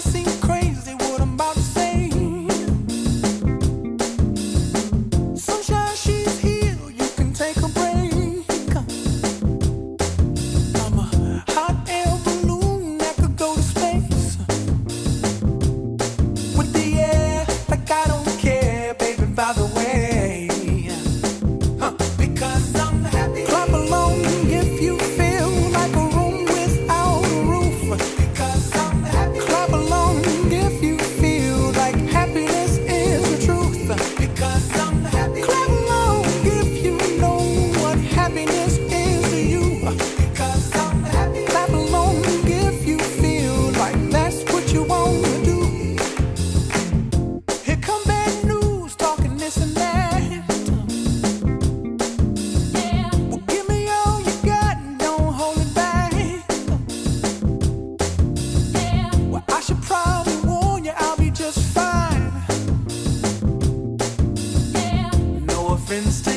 sem Because